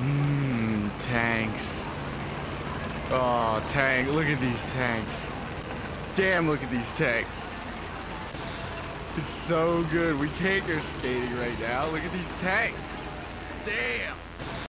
Mmm, tanks. Oh, tank. Look at these tanks. Damn, look at these tanks. It's so good. We can't go skating right now. Look at these tanks. Damn.